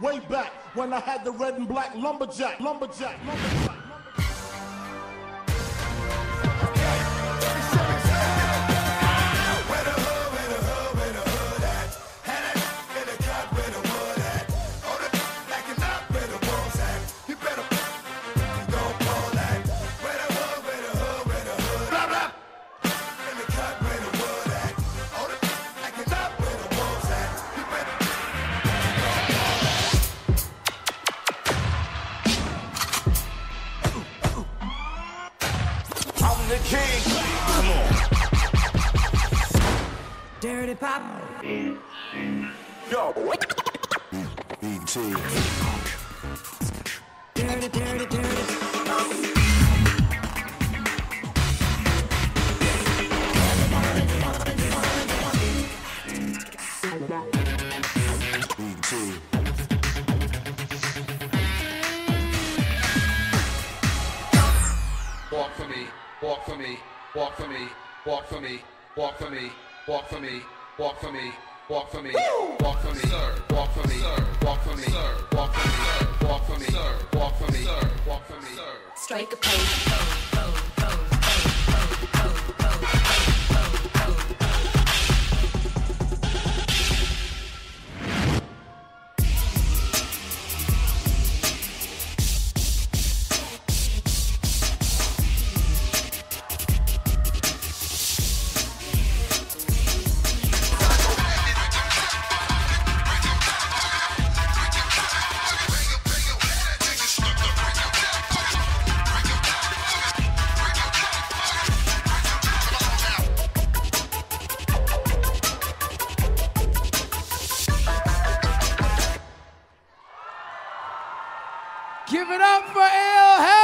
Way back when I had the red and black lumberjack, lumberjack, lumberjack. I'm the king. Come on. Dirty Pop. Yo. Dirty, dirty, dirty. Walk for me, walk for me, walk for me, walk for me, walk for me, walk for me, walk for me, walk for me, sir, walk for me, sir, walk for me, sir, walk for me, sir, walk for me, sir, walk for me, sir, walk for me, walk for me. Strike a pose. Give it up for Habits!